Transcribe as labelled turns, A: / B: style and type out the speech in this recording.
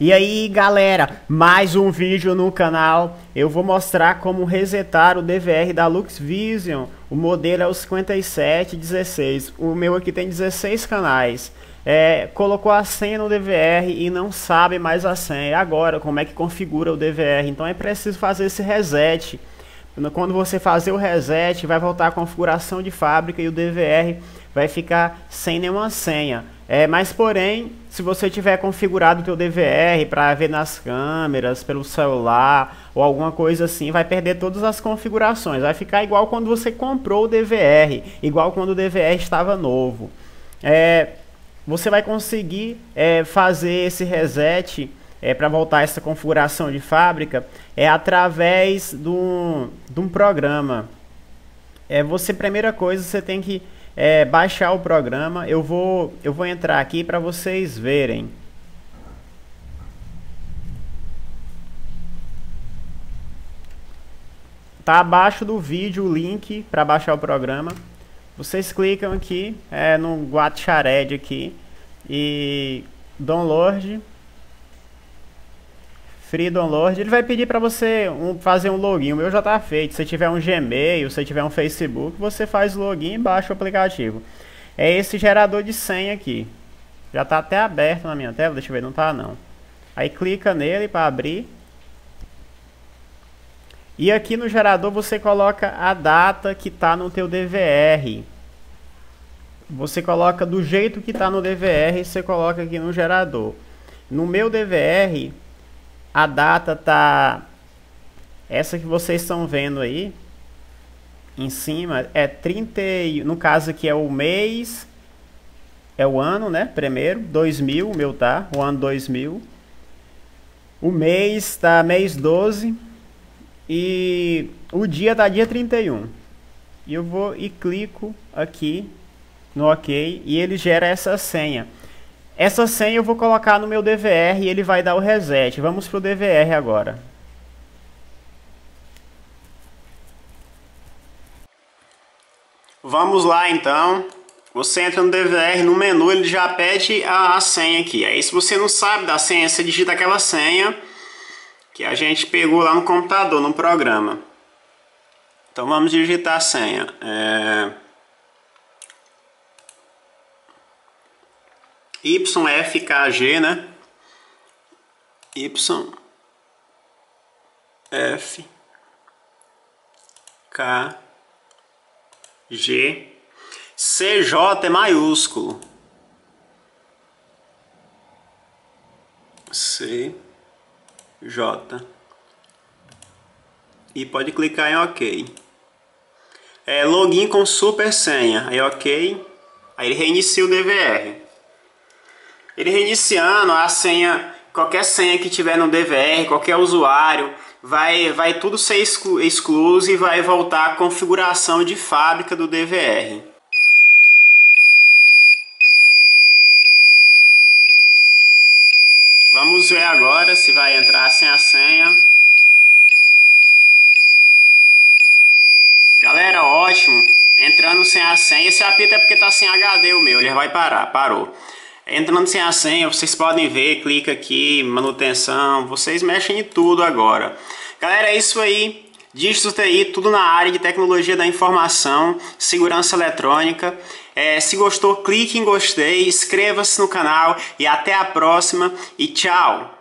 A: E aí galera, mais um vídeo no canal. Eu vou mostrar como resetar o DVR da LuxVision. O modelo é o 5716. O meu aqui tem 16 canais. É, colocou a senha no DVR e não sabe mais a senha. Agora, como é que configura o DVR? Então é preciso fazer esse reset. Quando você fazer o reset, vai voltar a configuração de fábrica e o DVR vai ficar sem nenhuma senha. É, mas porém, se você tiver configurado o teu DVR para ver nas câmeras, pelo celular ou alguma coisa assim, vai perder todas as configurações. Vai ficar igual quando você comprou o DVR, igual quando o DVR estava novo. É, você vai conseguir é, fazer esse reset é, para voltar essa configuração de fábrica é através um, de um programa. É, você, primeira coisa, você tem que é, baixar o programa. Eu vou, eu vou entrar aqui para vocês verem. Tá abaixo do vídeo o link para baixar o programa. Vocês clicam aqui é, no Guachared aqui e download free download, ele vai pedir para você um, fazer um login. O meu já está feito. Se tiver um Gmail, se tiver um Facebook, você faz login e baixa o aplicativo. É esse gerador de senha aqui. Já está até aberto na minha tela, deixa eu ver, não está não. Aí clica nele para abrir. E aqui no gerador você coloca a data que está no teu DVR. Você coloca do jeito que está no DVR, você coloca aqui no gerador. No meu DVR, a data tá essa que vocês estão vendo aí em cima é 30, no caso aqui é o mês é o ano, né? Primeiro, 2000, o meu tá, o ano 2000. O mês tá mês 12 e o dia tá dia 31. E eu vou e clico aqui no OK e ele gera essa senha. Essa senha eu vou colocar no meu DVR e ele vai dar o reset. Vamos para o DVR agora. Vamos lá então. Você entra no DVR, no menu ele já pede a, a senha aqui. Aí se você não sabe da senha, você digita aquela senha que a gente pegou lá no computador, no programa. Então vamos digitar a senha. É... YFKG, né? Y F K G CJ é maiúsculo. C J e pode clicar em OK. É login com super senha. Aí OK. Aí ele reinicia o DVR. Ele reiniciando a senha, qualquer senha que tiver no DVR, qualquer usuário, vai, vai tudo ser exclu excluso e vai voltar à configuração de fábrica do DVR. Vamos ver agora se vai entrar sem a senha. Galera, ótimo. Entrando sem a senha. Esse apito é porque tá sem HD o meu. Ele vai parar. Parou. Entrando sem a senha, vocês podem ver, clica aqui, manutenção, vocês mexem em tudo agora. Galera, é isso aí. Dígitos TI, tudo na área de tecnologia da informação, segurança eletrônica. É, se gostou, clique em gostei, inscreva-se no canal e até a próxima e tchau!